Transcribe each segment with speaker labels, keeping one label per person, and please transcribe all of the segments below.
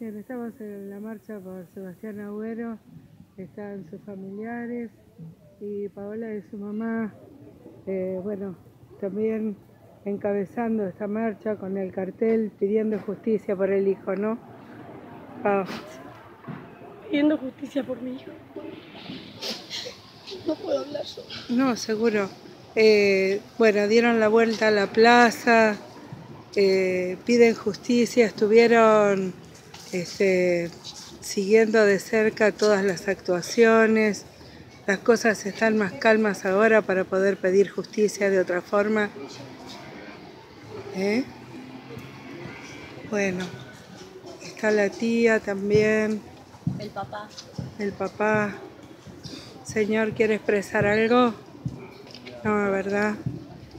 Speaker 1: Bien, estamos en la marcha por Sebastián Agüero, están sus familiares y Paola y su mamá, eh, bueno, también encabezando esta marcha con el cartel pidiendo justicia por el hijo, ¿no?
Speaker 2: Ah. Pidiendo justicia por mi hijo. No puedo hablar yo.
Speaker 1: No, seguro. Eh, bueno, dieron la vuelta a la plaza, eh, piden justicia, estuvieron este, siguiendo de cerca todas las actuaciones. Las cosas están más calmas ahora para poder pedir justicia de otra forma. ¿Eh? Bueno, está la tía también.
Speaker 2: El papá.
Speaker 1: El papá. Señor, ¿quiere expresar algo? No, ¿verdad?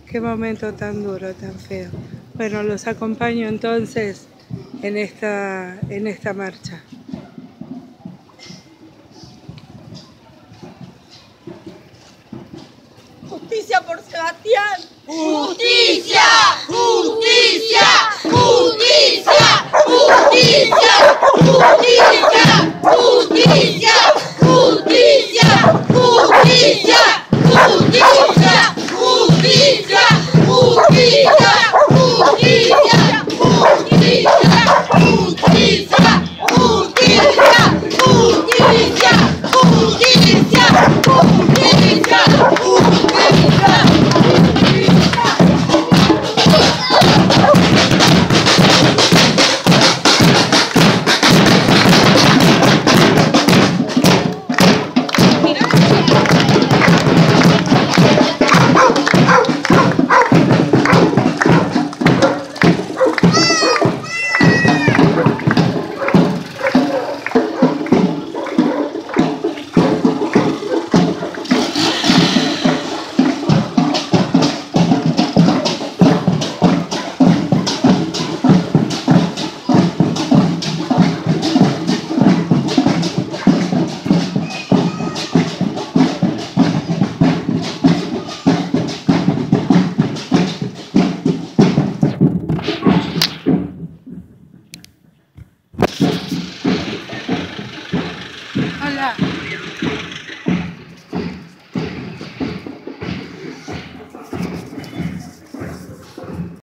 Speaker 1: Qué momento tan duro, tan feo. Bueno, los acompaño entonces en esta, en esta marcha.
Speaker 2: Justicia por Sebastián.
Speaker 3: Justicia.